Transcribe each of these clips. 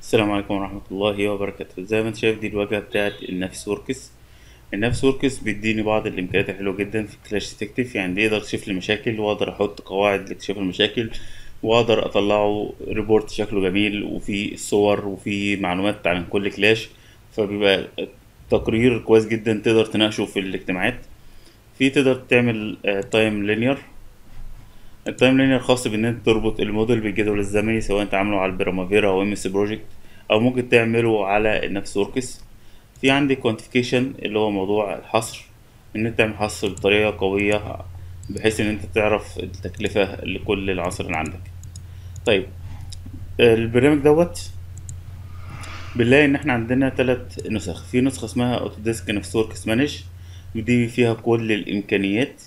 السلام عليكم ورحمة الله وبركاته. زي ما انت شايف دي الواجهة بتاعت ال Navisworks. ال Navisworks بيديني بعض الإمكانيات الحلوة جدا في clash detective يعني بيقدر يكشف لي مشاكل وأقدر أحط قواعد لاكتشاف المشاكل وأقدر أطلعه report شكله جميل وفيه صور وفيه معلومات عن كل clash فبيبقى تقرير كويس جدا تقدر تناقشه في الاجتماعات. في تقدر تعمل timeliner ال timeline الخاص بإن أنت تربط الموديل بالجدول الزمني سواء أنت عامله على ال Primavera أو MS Project أو ممكن تعمله على ال Navisworks في عندي quantification اللي هو موضوع الحصر إن أنت تعمل حصر بطريقة قوية بحيث إن أنت تعرف التكلفة لكل العناصر اللي عندك. طيب البرنامج دوت بنلاقي إن إحنا عندنا ثلاث نسخ. في نسخة اسمها Autodesk Navisworks Manage ودي فيها كل الإمكانيات.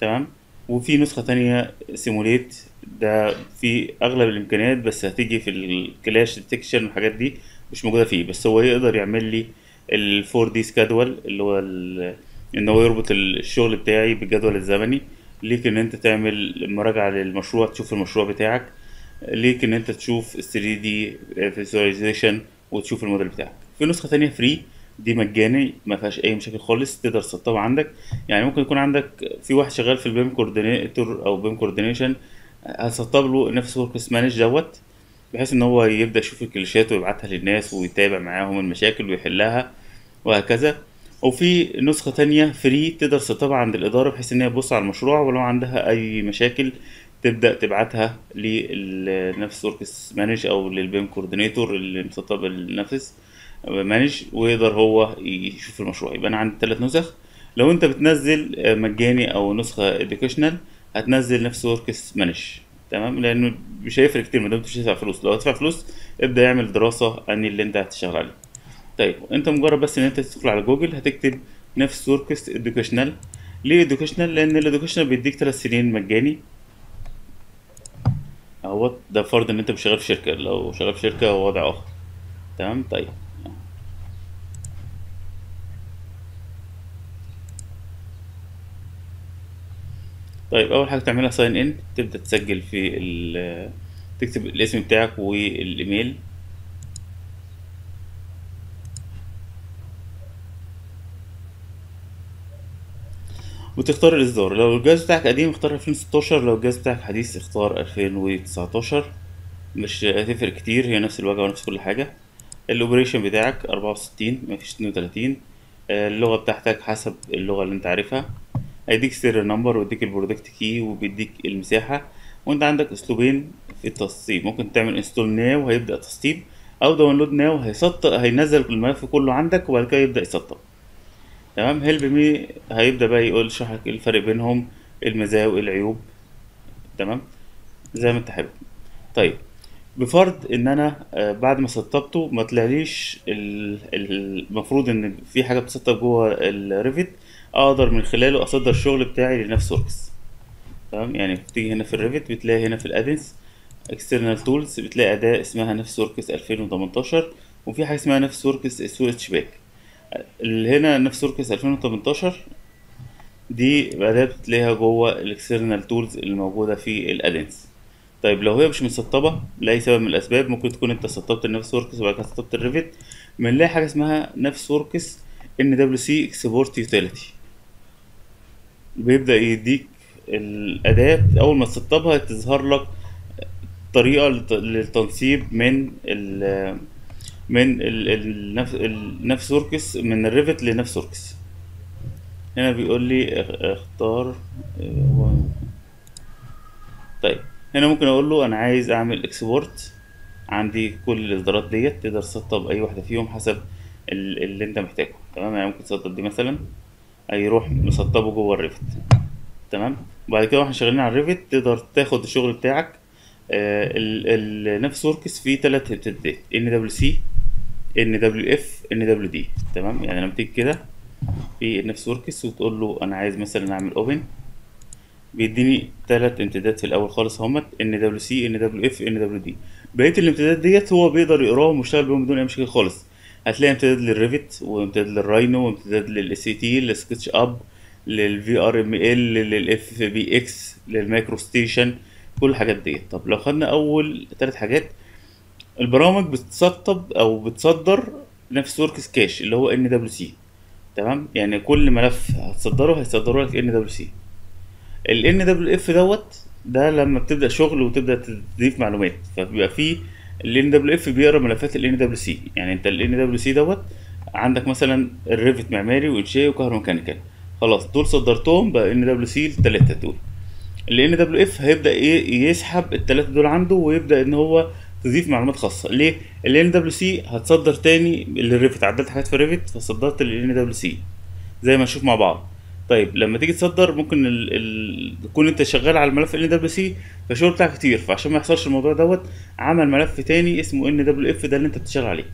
تمام؟ وفي نسخة تانية Simulate ده في أغلب الإمكانيات بس هتيجي في ال clash detection والحاجات دي مش موجودة فيه. بس هو يقدر يعمل لي ال four D schedule اللي هو إن هو يربط الشغل بتاعي بالجدول الزمني. ليك إن أنت تعمل مراجعة للمشروع تشوف المشروع بتاعك. ليك إن أنت تشوف 3 D visualization وتشوف الموديل بتاعك. في نسخة تانية free دي مجاني ما فيهاش أي مشاكل خالص تقدر تسطبها عندك. يعني ممكن يكون عندك في واحد شغال في ال BIM coordinator أو BIM coordination هتسطب له Navisworks Manage دوت بحيث إن هو يبدأ يشوف ال clashات ويبعتها للناس ويتابع معاهم المشاكل ويحلها وهكذا. وفي نسخة تانية free تقدر تسطبها عند الإدارة بحيث إن هي تبص على المشروع ولو عندها أي مشاكل تبدأ تبعتها ل Navisworks Manage أو لل BIM coordinator اللي مسطب ال Navis. Manage ويقدر هو يشوف المشروع. يبقى أنا عندي ثلاث نسخ. لو أنت بتنزل مجاني أو نسخة educational هتنزل Navisworks Manage تمام؟ لأنه مش هيفرق كتير ما دام مش هتدفع فلوس. لو هتدفع فلوس ابدأ اعمل دراسة عن اللي أنت هتشتغل عليه. طيب أنت مجرد بس إن أنت تدخل على جوجل هتكتب Navisworks educational ليه educational لأن ال educational بيديك ثلاث سنين مجاني. أهوت ده فرض إن أنت مش شغال في شركة. لو شغال في شركة هو وضع آخر. تمام؟ طيب. طيب أول حاجة تعملها ساين ان تبدأ تسجل في تكتب الاسم بتاعك والإيميل. وتختار الإصدار. لو الجهاز بتاعك قديم اختار 2016 لو الجهاز بتاعك حديث اختار 2019 مش هتفرق كتير هي نفس الواجهة ونفس كل حاجة. ال operation بتاعك 64 مفيش 32 اللغة بتاعتك حسب اللغة اللي أنت عارفها. هيديك serial number ويديك ال product key وبيديك المساحة وانت عندك أسلوبين في التسطيب. ممكن تعمل install now وهيبدأ تسطيب أو download now هيسطب هينزل الملف كله عندك وبعد كده يبدأ يسطب. تمام؟ help me هيبدأ بقى يقول يشرح الفرق بينهم المزايا والعيوب. تمام؟ زي ما انت حابب. طيب بفرض إن أنا بعد ما سطبته ما طلعليش المفروض إن في حاجة بتسطب جوه ال Revit أقدر من خلاله أصدر الشغل بتاعي ل Navisworks تمام؟ يعني بتيجي هنا في ال Revit بتلاقي هنا في ال add-ins external tools بتلاقي أداة اسمها Navisworks 2018 وفي حاجة اسمها Navisworks SwitchBack اللي هنا Navisworks 2018 دي أداة بتلاقيها جوه ال external tools اللي موجودة في ال add-ins طيب لو هي مش متسطبة لأي سبب من الأسباب ممكن تكون أنت سطبت ال Navisworks وبعد كده سطبت ال Revit بنلاقي حاجة اسمها Navisworks NWC export utility بيبدأ يديك الأداة. أول ما تسطبها تظهر لك طريقة للتنصيب من ال من ال ال Navis ال Navisworks من ال Revit ل Navisworks هنا بيقول لي اختار طيب هنا ممكن أقول له أنا عايز أعمل export عندي كل الإصدارات ديت تقدر تسطب أي واحدة فيهم حسب اللي أنت محتاجه. تمام؟ يعني ممكن تسطب دي مثلا. هيروح مسطبه جوه ال Revit. تمام؟ وبعد كده وإحنا شغالين على ال Revit تقدر تاخد الشغل بتاعك آه ال Navisworks فيه تلات امتدادات ان دبليو سي ان دبليو اف ان دبليو دي تمام؟ يعني لما تيجي كده في ال Navisworks وتقول له أنا عايز مثلا أعمل open بيديني تلات امتدادات في الأول خالص همت ان دبليو سي ان دبليو اف ان دبليو دي بقية الامتدادات ديت هو بيقدر يقراهم ويشتغل بيهم بدون أي مشاكل خالص. هتلاقي امتداد لل Revit وامتداد لل Rhino وامتداد لل ST لل SketchUp لل VRML لل FBX لل MicroStation كل الحاجات ديت. طب لو خدنا أول ثلاث حاجات البرامج بتسطب أو بتصدر Navisworks cache اللي هو NWC تمام؟ يعني كل ملف هتصدره هيصدره لك ان دبليو سي ال NWF دوت ده لما بتبدأ شغل وتبدأ تضيف معلومات. فبيبقى فيه ال NWF بيقرا ملفات ال NWC يعني انت ال NWC دوت عندك مثلا ال Revit معماري وانشائي وكهروميكانيكال. خلاص دول صدرتهم بقى NWC التلاتة دول. ال NWF هيبدأ إيه يسحب التلاتة دول عنده ويبدأ إن هو تضيف معلومات خاصة. ليه؟ ال NWC هتصدر تاني لل Revit. عدلت حاجات في ال Revit فصدرت ال NWC زي ما نشوف مع بعض. طيب لما تيجي تصدر ممكن ال... ال... تكون انت شغال على الملف NWC فالشغل بتاعك كتير فعشان ما يحصلش الموضوع دوت عمل ملف تاني اسمه NWF ده اللي انت بتشتغل عليه.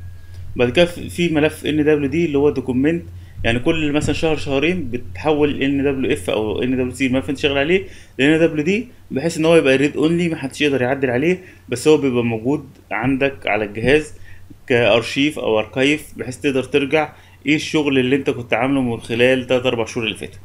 بعد كده في ملف NWD اللي هو document يعني كل مثلا شهر شهرين بتحول NWF أو NWC الملف انت شغال عليه ل NWD بحيث إن هو يبقى read only محدش يقدر يعدل عليه بس هو بيبقى موجود عندك على الجهاز كأرشيف أو archive بحيث تقدر ترجع إيه الشغل اللي انت كنت عامله من خلال 3 4 شهور اللي فاتوا؟